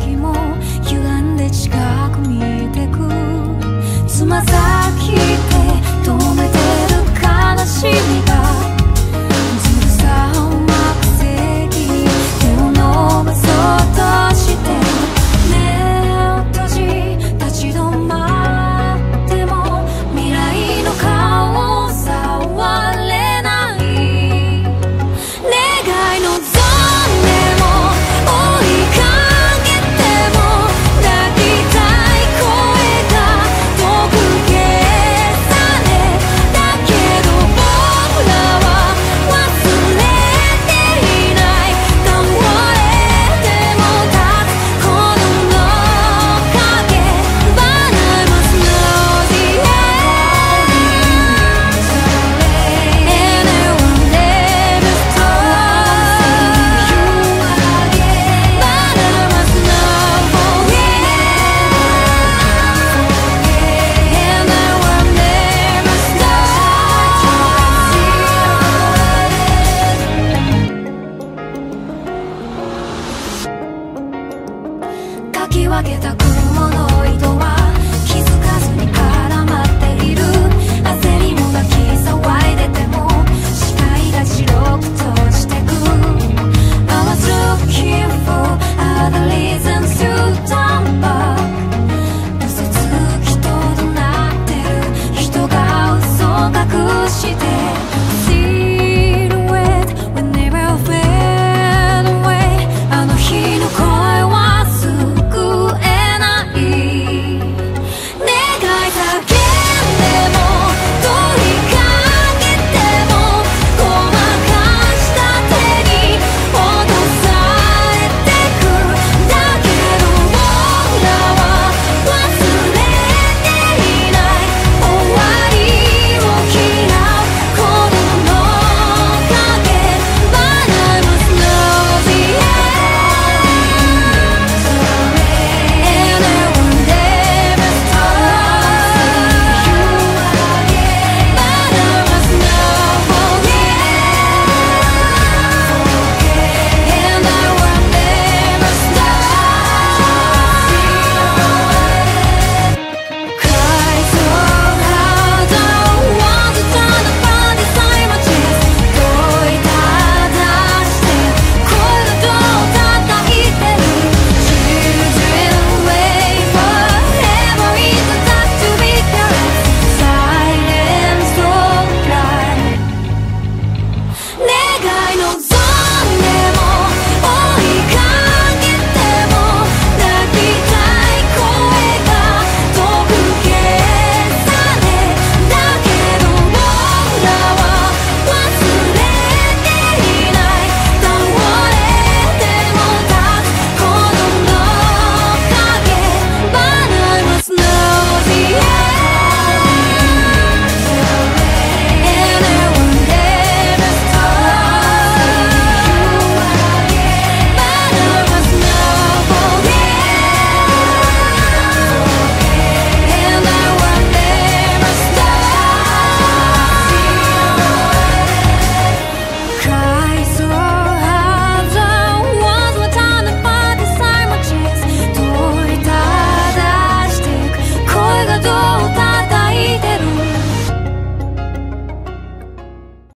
息も歪んで近く見えてく。つま先